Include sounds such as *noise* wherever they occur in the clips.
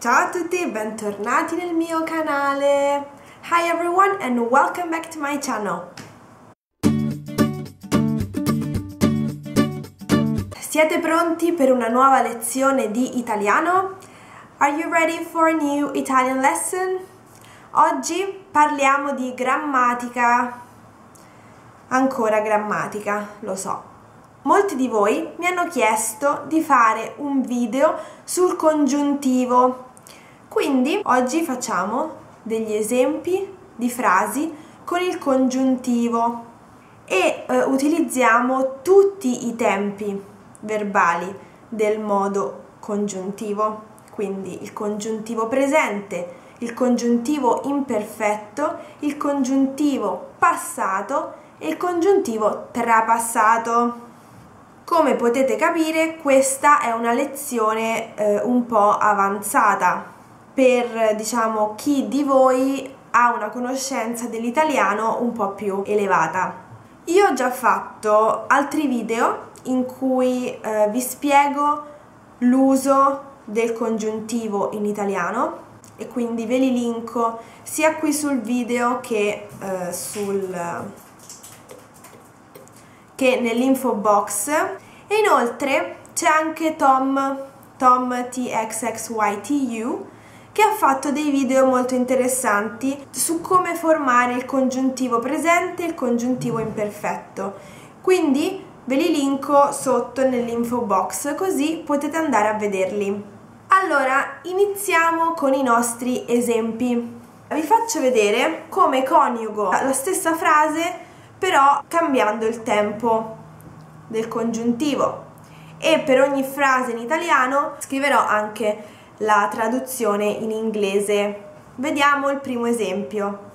Ciao a tutti e bentornati nel mio canale! Hi everyone and welcome back to my channel! Siete pronti per una nuova lezione di italiano? Are you ready for a new Italian lesson? Oggi parliamo di grammatica. Ancora grammatica, lo so. Molti di voi mi hanno chiesto di fare un video sul congiuntivo quindi oggi facciamo degli esempi di frasi con il congiuntivo e eh, utilizziamo tutti i tempi verbali del modo congiuntivo, quindi il congiuntivo presente, il congiuntivo imperfetto, il congiuntivo passato e il congiuntivo trapassato. Come potete capire questa è una lezione eh, un po' avanzata per diciamo chi di voi ha una conoscenza dell'italiano un po' più elevata. Io ho già fatto altri video in cui eh, vi spiego l'uso del congiuntivo in italiano e quindi ve li linko sia qui sul video che, eh, sul, che nell'info box e inoltre c'è anche Tom, Tom TXXYTU che ha fatto dei video molto interessanti su come formare il congiuntivo presente e il congiuntivo imperfetto. Quindi ve li linko sotto nell'info box così potete andare a vederli. Allora, iniziamo con i nostri esempi. Vi faccio vedere come coniugo la stessa frase però cambiando il tempo del congiuntivo e per ogni frase in italiano scriverò anche la traduzione in inglese. Vediamo il primo esempio.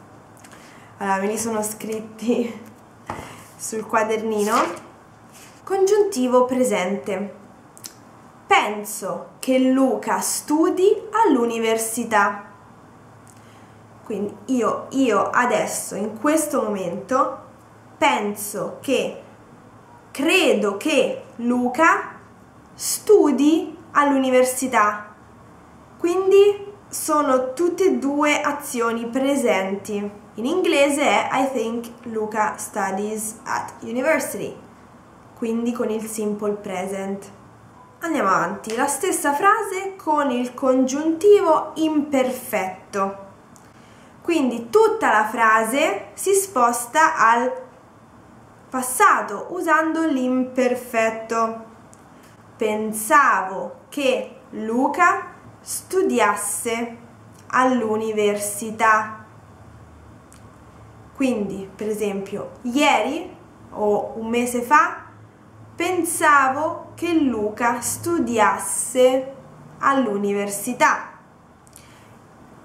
Allora, me li sono scritti *laughs* sul quadernino. Congiuntivo presente. Penso che Luca studi all'università. Quindi io, io adesso, in questo momento, penso che, credo che Luca studi all'università. Quindi sono tutte e due azioni presenti. In inglese è I think Luca studies at university, quindi con il simple present. Andiamo avanti, la stessa frase con il congiuntivo imperfetto. Quindi tutta la frase si sposta al passato usando l'imperfetto. Pensavo che Luca studiasse all'università. Quindi, per esempio, ieri o un mese fa pensavo che Luca studiasse all'università.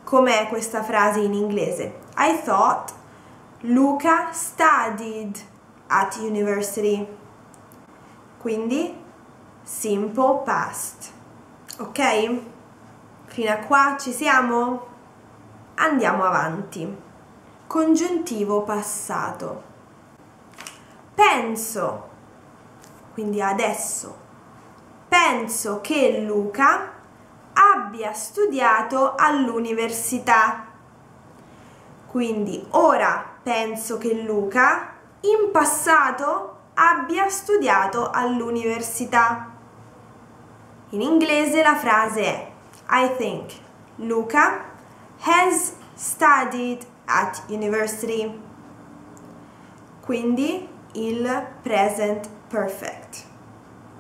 Com'è questa frase in inglese? I thought Luca studied at university. Quindi simple past. Ok? Fino a qua ci siamo? Andiamo avanti. Congiuntivo passato. Penso, quindi adesso, penso che Luca abbia studiato all'università. Quindi ora penso che Luca in passato abbia studiato all'università. In inglese la frase è I think Luca has studied at university. Quindi il present perfect.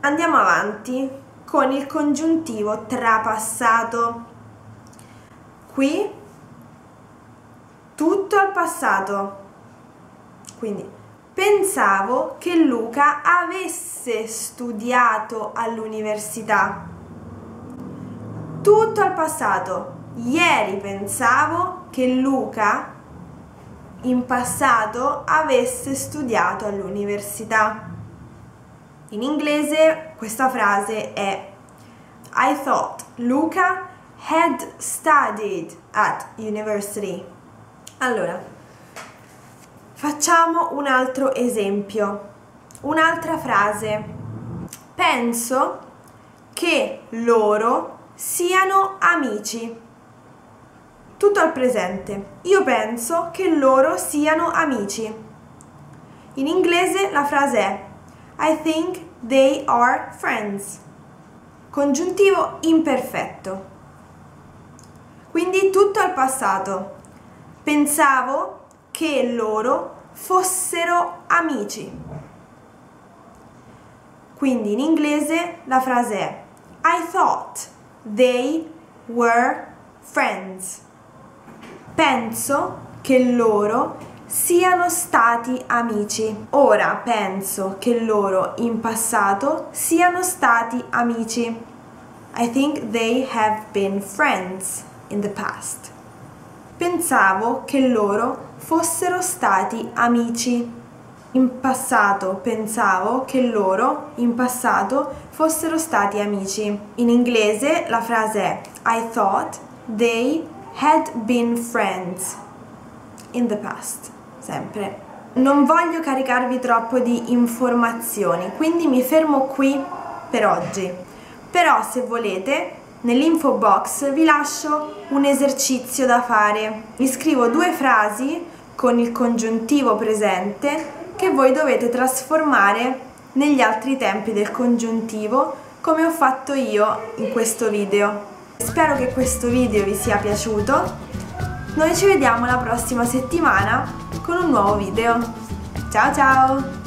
Andiamo avanti con il congiuntivo trapassato. Qui tutto al passato. Quindi pensavo che Luca avesse studiato all'università tutto al passato. Ieri pensavo che Luca in passato avesse studiato all'università. In inglese questa frase è I thought Luca had studied at university. Allora, facciamo un altro esempio, un'altra frase. Penso che loro siano amici. Tutto al presente. Io penso che loro siano amici. In inglese la frase è I think they are friends. Congiuntivo imperfetto. Quindi tutto al passato. Pensavo che loro fossero amici. Quindi in inglese la frase è I thought they were friends. Penso che loro siano stati amici. Ora penso che loro in passato siano stati amici. I think they have been friends in the past. Pensavo che loro fossero stati amici. In passato pensavo che loro in passato fossero stati amici. In inglese la frase è I thought they had been friends in the past, sempre. Non voglio caricarvi troppo di informazioni, quindi mi fermo qui per oggi. Però se volete, nell'info box vi lascio un esercizio da fare. Vi scrivo due frasi con il congiuntivo presente che voi dovete trasformare negli altri tempi del congiuntivo come ho fatto io in questo video. Spero che questo video vi sia piaciuto. Noi ci vediamo la prossima settimana con un nuovo video. Ciao ciao!